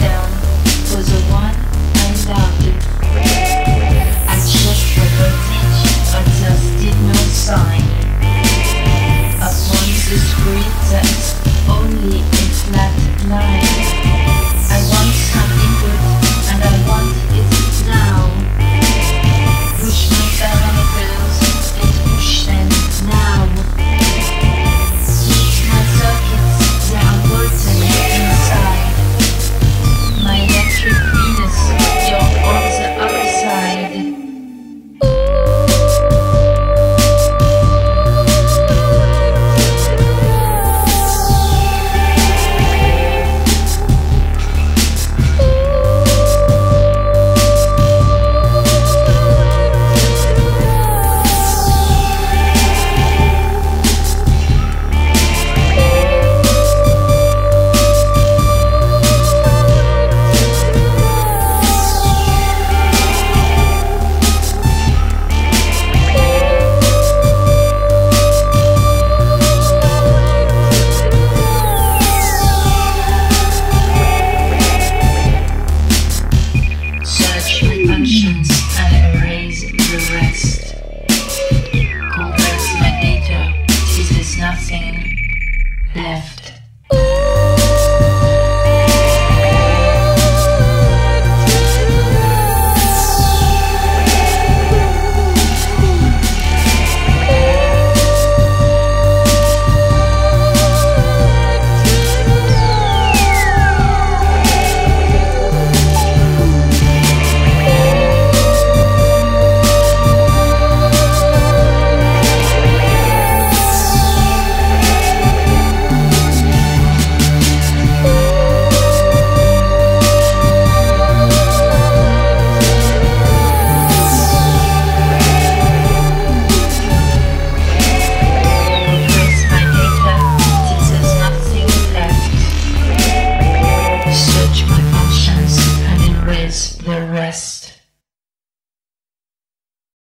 down. Was a one? left.